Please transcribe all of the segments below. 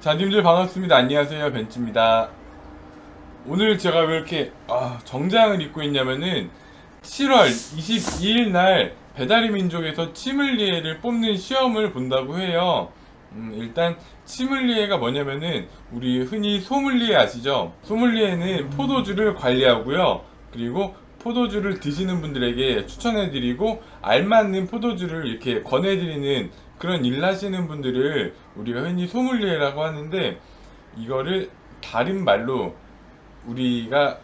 자, 님들 반갑습니다. 안녕하세요. 벤츠입니다. 오늘 제가 왜 이렇게 아, 정장을 입고 있냐면은 7월 22일 날 배달의 민족에서 치물리에를 뽑는 시험을 본다고 해요. 음, 일단 치물리에가 뭐냐면은 우리 흔히 소믈리에 아시죠? 소믈리에는 포도주를 관리하고요. 그리고 포도주를 드시는 분들에게 추천해드리고 알맞는 포도주를 이렇게 권해드리는 그런 일 하시는 분들을 우리가 흔히 소믈리에라고 하는데 이거를 다른 말로 우리가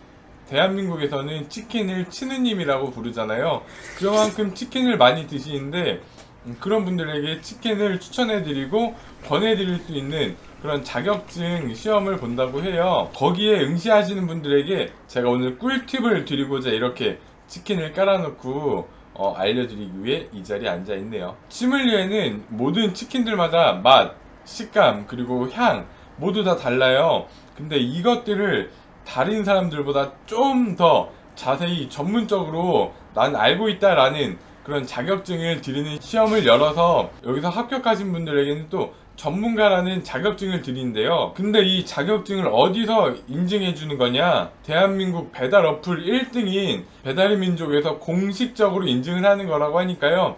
대한민국에서는 치킨을 치느님이라고 부르잖아요. 그만큼 치킨을 많이 드시는데 음, 그런 분들에게 치킨을 추천해드리고 권해드릴 수 있는 그런 자격증 시험을 본다고 해요. 거기에 응시하시는 분들에게 제가 오늘 꿀팁을 드리고자 이렇게 치킨을 깔아놓고 어, 알려드리기 위해 이 자리에 앉아 있네요. 치물리에는 모든 치킨들마다 맛, 식감, 그리고 향 모두 다 달라요. 근데 이것들을 다른 사람들보다 좀 더 자세히 전문적으로 난 알고 있다라는 그런 자격증을 드리는 시험을 열어서 여기서 합격하신 분들에게는 또 전문가라는 자격증을 드리는데요. 근데 이 자격증을 어디서 인증해 주는 거냐? 대한민국 배달 어플 1등인 배달의 민족에서 공식적으로 인증을 하는 거라고 하니까요.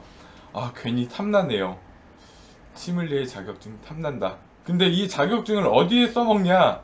아, 괜히 탐나네요. 치물리의 자격증 탐난다. 근데 이 자격증을 어디에 써먹냐?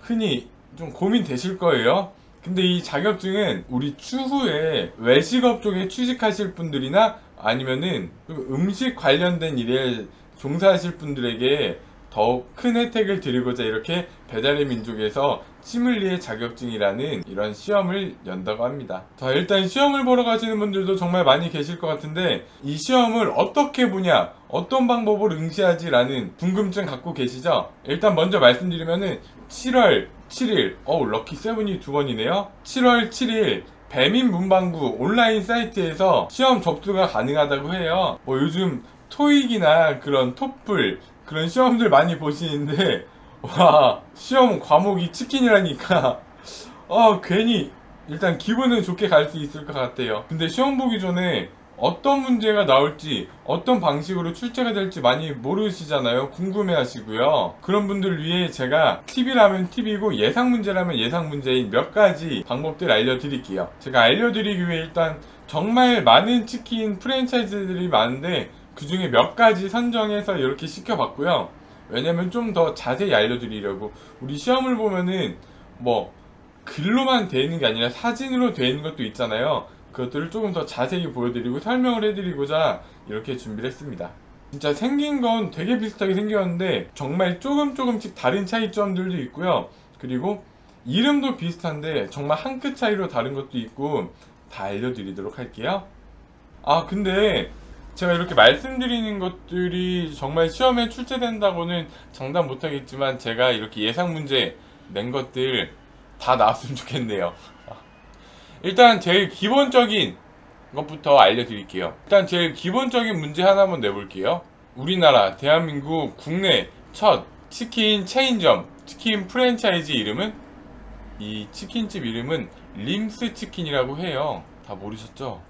흔히 좀 고민되실 거예요. 근데 이 자격증은 우리 추후에 외식업 쪽에 취직하실 분들이나 아니면은 좀 음식 관련된 일에 종사하실 분들에게 더욱 큰 혜택을 드리고자 이렇게 배달의 민족에서 치물리의 자격증이라는 이런 시험을 연다고 합니다. 자, 일단 시험을 보러 가시는 분들도 정말 많이 계실 것 같은데 이 시험을 어떻게 보냐, 어떤 방법으로 응시하지 라는 궁금증 갖고 계시죠? 일단 먼저 말씀드리면은 7월 7일, 어우 럭키 세븐이 두 번이네요. 7월 7일 배민 문방구 온라인 사이트에서 시험 접수가 가능하다고 해요. 뭐 요즘 토익이나 그런 토플 그런 시험들 많이 보시는데 와 시험 과목이 치킨이라니까. 아 괜히 일단 기분은 좋게 갈 수 있을 것 같아요. 근데 시험 보기 전에 어떤 문제가 나올지 어떤 방식으로 출제가 될지 많이 모르시잖아요. 궁금해 하시고요. 그런 분들 위해 제가 팁이라면 팁이고 예상 문제라면 예상 문제인 몇 가지 방법들 알려드릴게요. 제가 알려드리기 위해 일단 정말 많은 치킨 프랜차이즈들이 많은데 그 중에 몇 가지 선정해서 이렇게 시켜봤고요. 왜냐면 좀 더 자세히 알려드리려고 우리 시험을 보면은 뭐 글로만 돼 있는 게 아니라 사진으로 돼 있는 것도 있잖아요. 그것들을 조금 더 자세히 보여드리고 설명을 해드리고자 이렇게 준비를 했습니다. 진짜 생긴 건 되게 비슷하게 생겼는데 정말 조금 조금씩 다른 차이점들도 있고요. 그리고 이름도 비슷한데 정말 한 끗 차이로 다른 것도 있고 다 알려드리도록 할게요. 아 근데 제가 이렇게 말씀드리는 것들이 정말 시험에 출제된다고는 장담 못하겠지만 제가 이렇게 예상 문제 낸 것들 다 나왔으면 좋겠네요. 일단 제일 기본적인 것부터 알려드릴게요. 일단 제일 기본적인 문제 하나 한번 내볼게요. 우리나라 대한민국 국내 첫 치킨 체인점 치킨 프랜차이즈 이름은 이 치킨집 이름은 림스 치킨이라고 해요. 다 모르셨죠?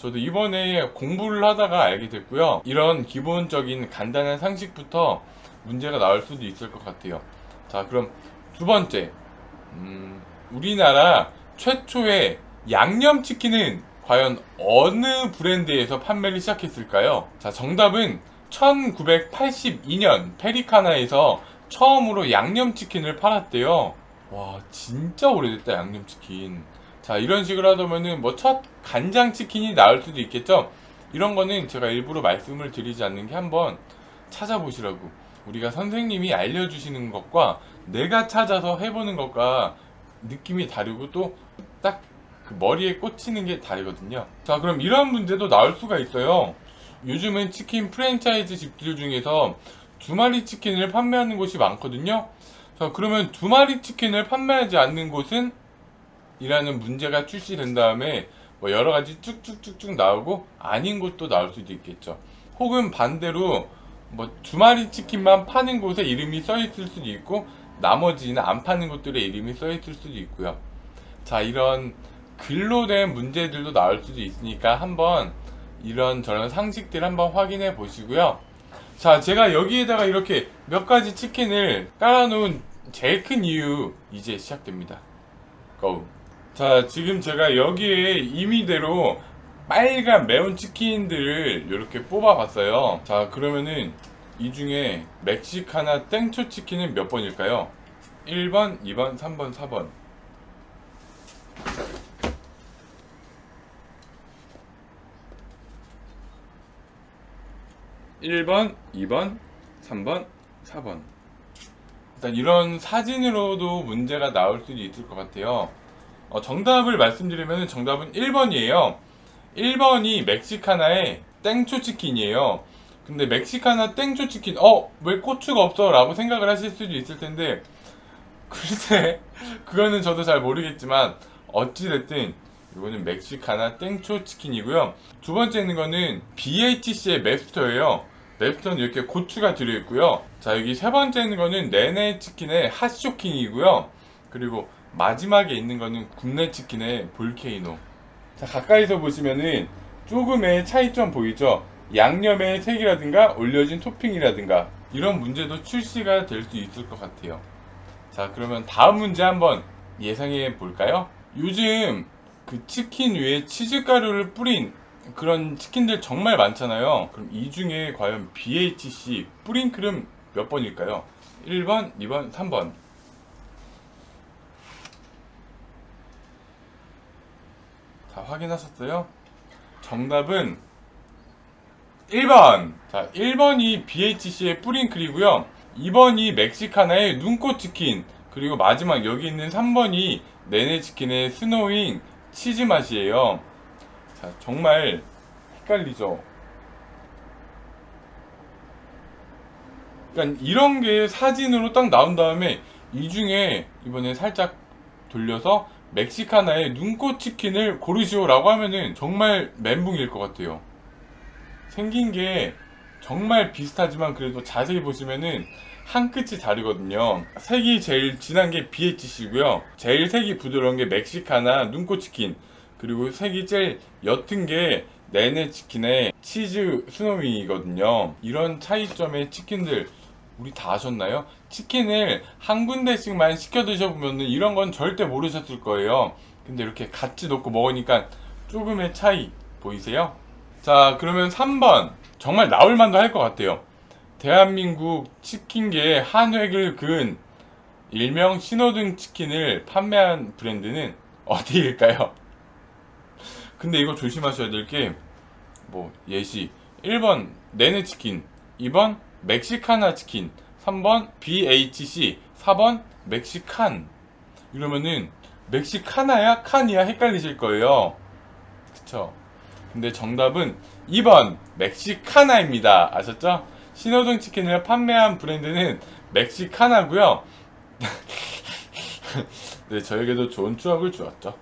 저도 이번에 공부를 하다가 알게 됐고요. 이런 기본적인 간단한 상식부터 문제가 나올 수도 있을 것 같아요. 자, 그럼 두 번째. 음, 우리나라 최초의 양념치킨은 과연 어느 브랜드에서 판매를 시작했을까요? 자, 정답은 1982년 페리카나에서 처음으로 양념치킨을 팔았대요. 와, 진짜 오래됐다, 양념치킨. 자 이런 식으로 하다 보면은 뭐 첫 간장치킨이 나올 수도 있겠죠? 이런 거는 제가 일부러 말씀을 드리지 않는 게 한번 찾아보시라고 우리가 선생님이 알려주시는 것과 내가 찾아서 해보는 것과 느낌이 다르고 또 딱 그 머리에 꽂히는 게 다르거든요. 자 그럼 이런 문제도 나올 수가 있어요. 요즘은 치킨 프랜차이즈 집들 중에서 두 마리 치킨을 판매하는 곳이 많거든요. 자 그러면 두 마리 치킨을 판매하지 않는 곳은 이라는 문제가 출시된 다음에 뭐 여러 가지 쭉쭉쭉쭉 나오고 아닌 곳도 나올 수도 있겠죠. 혹은 반대로 뭐 주말이 치킨만 파는 곳에 이름이 써 있을 수도 있고 나머지는 안 파는 곳들의 이름이 써 있을 수도 있고요. 자, 이런 글로 된 문제들도 나올 수도 있으니까 한번 이런 저런 상식들 한번 확인해 보시고요. 자, 제가 여기에다가 이렇게 몇 가지 치킨을 깔아놓은 제일 큰 이유 이제 시작됩니다. 고. 자, 지금 제가 여기에 임의대로 빨간 매운 치킨들을 이렇게 뽑아봤어요. 자, 그러면은 이 중에 멕시카나 땡초 치킨은 몇 번일까요? 1번, 2번, 3번, 4번. 1번, 2번, 3번, 4번. 일단 이런 사진으로도 문제가 나올 수도 있을 것 같아요. 어, 정답을 말씀드리면 정답은 1번이에요. 1번이 멕시카나의 땡초 치킨이에요. 근데 멕시카나 땡초 치킨, 어, 왜 고추가 없어? 라고 생각을 하실 수도 있을 텐데, 글쎄, 그거는 저도 잘 모르겠지만, 어찌됐든, 이거는 멕시카나 땡초 치킨이고요. 두 번째 있는 거는 BHC의 맵스터예요. 맵스터는 이렇게 고추가 들어있고요. 자, 여기 세 번째 있는 거는 네네 치킨의 핫쇼킹이고요. 그리고 마지막에 있는 거는 국내 치킨의 볼케이노. 자, 가까이서 보시면은 조금의 차이점 보이죠? 양념의 색이라든가 올려진 토핑이라든가 이런 문제도 출시가 될 수 있을 것 같아요. 자, 그러면 다음 문제 한번 예상해 볼까요? 요즘 그 치킨 위에 치즈가루를 뿌린 그런 치킨들 정말 많잖아요. 그럼 이 중에 과연 BHC 뿌린 크림 몇 번일까요? 1번, 2번, 3번. 자, 확인하셨어요? 정답은 1번! 자, 1번이 BHC의 뿌링클이고요. 2번이 멕시카나의 눈꽃 치킨. 그리고 마지막 여기 있는 3번이 네네치킨의 스노잉 치즈 맛이에요. 자, 정말 헷갈리죠? 그러니까 이런 게 사진으로 딱 나온 다음에 이 중에 이번에 살짝 돌려서 멕시카나의 눈꽃 치킨을 고르시오라고 하면은 정말 멘붕일 것 같아요. 생긴 게 정말 비슷하지만 그래도 자세히 보시면은 한 끝이 다르거든요. 색이 제일 진한 게 BHC고요. 제일 색이 부드러운 게 멕시카나 눈꽃 치킨. 그리고 색이 제일 옅은 게 네네 치킨의 치즈 스노윙이거든요. 이런 차이점의 치킨들 우리 다 아셨나요? 치킨을 한 군데씩만 시켜 드셔보면 이런 건 절대 모르셨을 거예요. 근데 이렇게 같이 놓고 먹으니까 조금의 차이 보이세요? 자, 그러면 3번. 정말 나올 만도 할 것 같아요. 대한민국 치킨계의 한 획을 그은 일명 신호등 치킨을 판매한 브랜드는 어디일까요? 근데 이거 조심하셔야 될 게 뭐 예시 1번 네네치킨 2번 멕시카나 치킨 3번 BHC 4번 멕시칸 이러면은 멕시카나야 칸이야 헷갈리실 거예요 그쵸 근데 정답은 2번 멕시카나입니다 아셨죠? 신호등 치킨을 판매한 브랜드는 멕시카나고요 네 저에게도 좋은 추억을 주었죠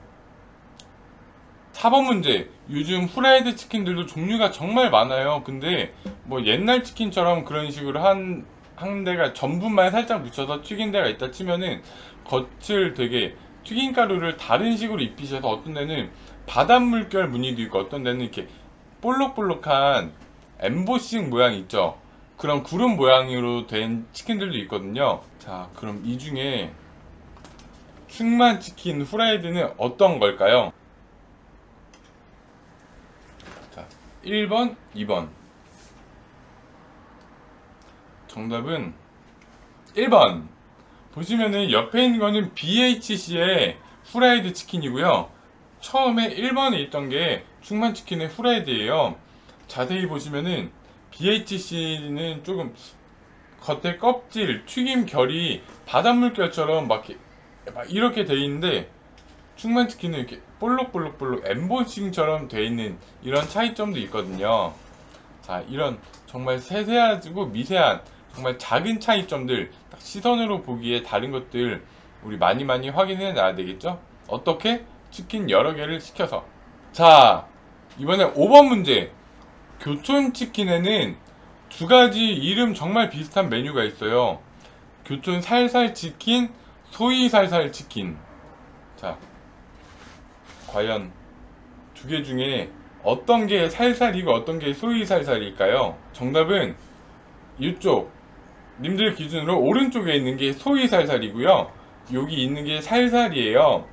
4번 문제. 요즘 후라이드 치킨들도 종류가 정말 많아요. 근데 뭐 옛날 치킨처럼 그런 식으로 한, 한 대가 전분만 살짝 묻혀서 튀긴 데가 있다 치면은 겉을 되게 튀긴 가루를 다른 식으로 입히셔서 어떤 데는 바닷물결 무늬도 있고 어떤 데는 이렇게 볼록볼록한 엠보싱 모양 있죠. 그런 구름 모양으로 된 치킨들도 있거든요. 자, 그럼 이 중에 충만 치킨 후라이드는 어떤 걸까요? 1번, 2번. 정답은 1번. 보시면은 옆에 있는 거는 BHC의 후라이드 치킨이고요. 처음에 1번에 있던 게 충만치킨의 후라이드예요. 자세히 보시면은 BHC는 조금 겉에 껍질, 튀김 결이 바닷물 결처럼 막 이렇게 돼 있는데 충만치킨은 이렇게 볼록볼록볼록 엠보싱처럼 돼 있는 이런 차이점도 있거든요. 자, 이런 정말 세세하고 미세한 정말 작은 차이점들 딱 시선으로 보기에 다른 것들 우리 많이 많이 확인해 놔야 되겠죠? 어떻게? 치킨 여러 개를 시켜서. 자, 이번에 5번 문제. 교촌치킨에는 두 가지 이름 정말 비슷한 메뉴가 있어요. 교촌 살살 치킨, 소이 살살 치킨. 자, 과연 두 개 중에 어떤 게 살살이고 어떤 게 소이 살살일까요? 정답은 이쪽 님들 기준으로 오른쪽에 있는 게 소이살살이고요. 여기 있는 게 살살이에요.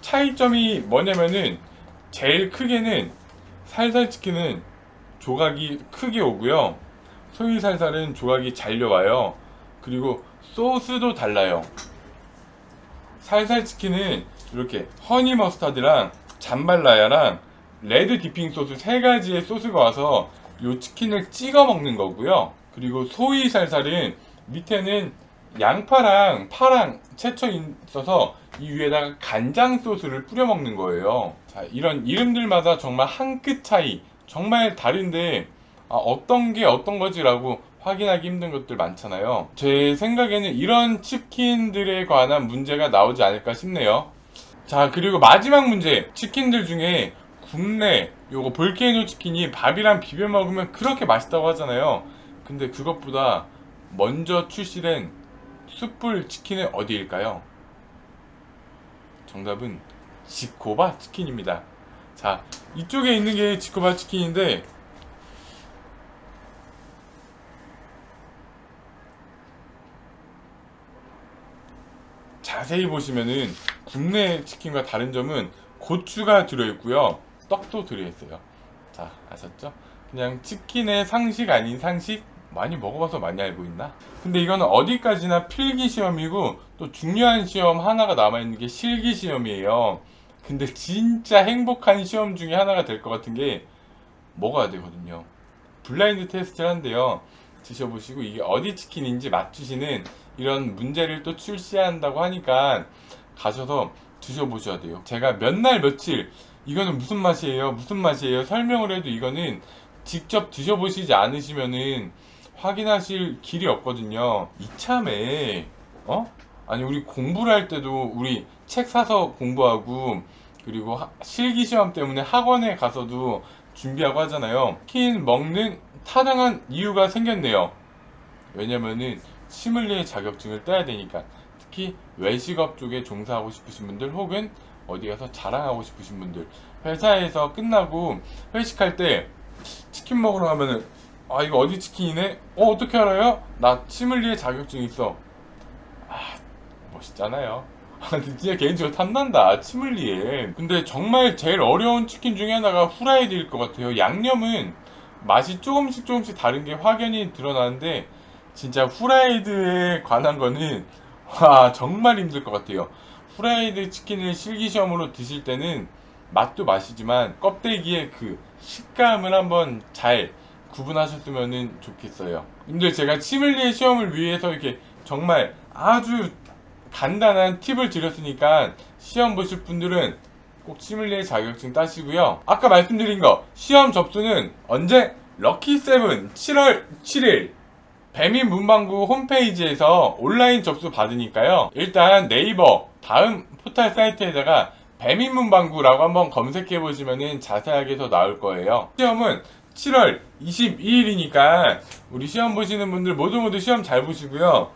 차이점이 뭐냐면은 제일 크게는 살살 치킨은 조각이 크게 오고요. 소이살살은 조각이 잘려와요. 그리고 소스도 달라요. 살살 치킨은 이렇게 허니 머스타드랑 잠발라야랑 red dipping 소스 세 가지의 소스가 와서 요 치킨을 찍어 먹는 거고요. 그리고 소이 살살은 밑에는 양파랑 파랑 채쳐 있어서 이 위에다가 간장 소스를 뿌려 먹는 거예요. 자, 이런 이름들마다 정말 한 끗 차이, 정말 다른데 아, 어떤 게 어떤 거지라고 확인하기 힘든 것들 많잖아요. 제 생각에는 이런 치킨들에 관한 문제가 나오지 않을까 싶네요. 자, 그리고 마지막 문제. 치킨들 중에 국내 요거 볼케이노 치킨이 밥이랑 비벼 먹으면 그렇게 맛있다고 하잖아요. 근데 그것보다 먼저 출시된 숯불 치킨은 어디일까요? 정답은 지코바 치킨입니다. 자, 이쪽에 있는 게 지코바 치킨인데 자세히 보시면은 국내 치킨과 다른 점은 고추가 들어있고요. 떡도 들어있어요. 자, 아셨죠? 그냥 치킨의 상식 아닌 상식? 많이 먹어봐서 많이 알고 있나? 근데 이거는 어디까지나 필기 시험이고 또 중요한 시험 하나가 남아있는 게 실기 시험이에요. 근데 진짜 행복한 시험 중에 하나가 될 것 같은 게 먹어야 되거든요. 블라인드 테스트를 한대요. 드셔보시고 이게 어디 치킨인지 맞추시는 이런 문제를 또 출시한다고 하니까 가셔서 드셔보셔야 돼요. 제가 몇 날 며칠 이거는 무슨 맛이에요? 무슨 맛이에요? 설명을 해도 이거는 직접 드셔보시지 않으시면은 확인하실 길이 없거든요. 이참에 어? 아니 우리 공부를 할 때도 우리 책 사서 공부하고 그리고 하- 실기 시험 때문에 학원에 가서도 준비하고 하잖아요. 치킨 먹는 타당한 이유가 생겼네요. 왜냐면은 시믈리에 자격증을 따야 되니까 특히 외식업 쪽에 종사하고 싶으신 분들 혹은 어디 가서 자랑하고 싶으신 분들 회사에서 끝나고 회식할 때 치킨 먹으러 가면은 아 이거 어디 치킨이네? 어 어떻게 알아요? 나 시믈리에 자격증 있어 아 멋있잖아요 진짜 개인적으로 탐난다 치믈리에 근데 정말 제일 어려운 치킨 중에 하나가 후라이드일 것 같아요 양념은 맛이 조금씩 조금씩 다른 게 확연히 드러나는데 진짜 후라이드에 관한 거는 와 정말 힘들 것 같아요. 후라이드 치킨을 실기시험으로 드실 때는 맛도 맛이지만 껍데기의 그 식감을 한번 잘 구분하셨으면 좋겠어요. 근데 제가 치밀리의 시험을 위해서 이렇게 정말 아주 간단한 팁을 드렸으니까 시험 보실 분들은 꼭 치밀리의 자격증 따시고요. 아까 말씀드린 거 시험 접수는 언제? 럭키세븐 7월 7일 배민 문방구 홈페이지에서 온라인 접수 받으니까요. 일단 네이버 다음 포털 사이트에다가 배민 문방구라고 한번 검색해 보시면은 자세하게 더 나올 거예요. 시험은 7월 22일이니까 우리 시험 보시는 분들 모두 모두 시험 잘 보시고요.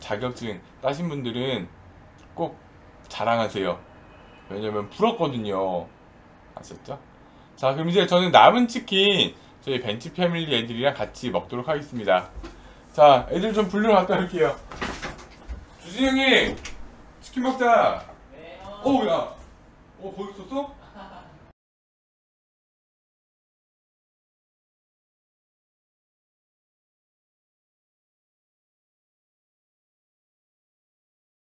자격증 따신 분들은 꼭 자랑하세요. 왜냐면 부럽거든요. 아셨죠? 자, 그럼 이제 저는 남은 치킨 저희 벤치 패밀리 애들이랑 같이 먹도록 하겠습니다. 자, 애들 좀 불러 갔다 올게요. 주진이 형님, 치킨 먹자. 어, 야, 어 거기 있었어?